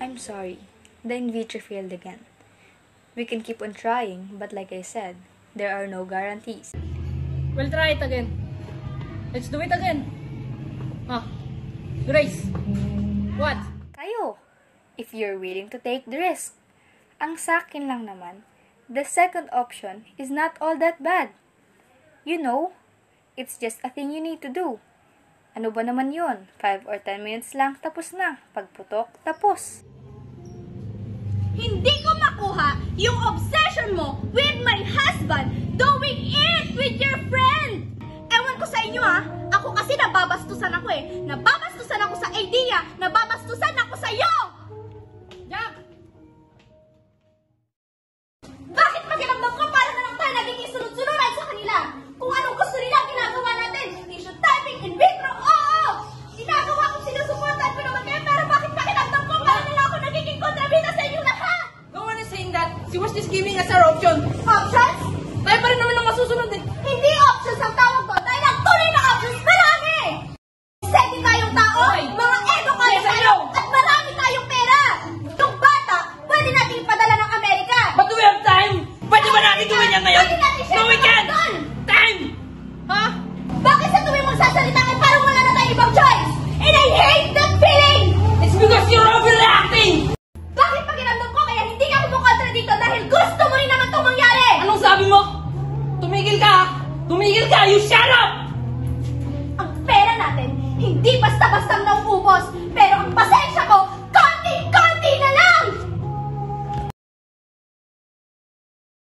I'm sorry. The in vitro failed again. We can keep on trying, but like I said, there are no guarantees. We'll try it again. Let's do it again. Ah, Grace. What? Kayo, if you're willing to take the risk. Ang sakin lang naman, the second option is not all that bad. You know, it's just a thing you need to do. Ano ba naman yun? 5 or 10 minutes lang, tapos na. Pagputok, tapos. Hindi ko makuha yung obsession mo with my husband doing it with your friend. Ewan ko sa inyo ha, ako kasi nababastusan ako eh. Nababastusan ako sa idea, nababastusan ako sa iyo. Jack! Bakit pakiramdam ko para na lang tayo nagiging sunod-sunuran sa kanila? Kung anong gusto nila ang ginagawa natin, tissue typing, in vitro, oo! Ginagawa ko sinusuportan ko naman kayo, pero bakit pakiramdam ko para na lang ako nagiging kontrabida sa inyong lahat? No one is saying that. She was just giving us our option. Options? Tayo pa rin naman ang masusunod eh. Hindi options ang tawag doon dahil ang tunay na options marami! Seti tayong tao, Oy! mga ego kayo Yes, tayo, at marami tayong pera! Yung bata, pwede natin ipadala ng Amerika! But do we have time? Pwede ba natin gawin yan ngayon? Pwede natin siya No, we can! Tumigil ka! You shut up! Ang pera natin, hindi basta-basta nauubos,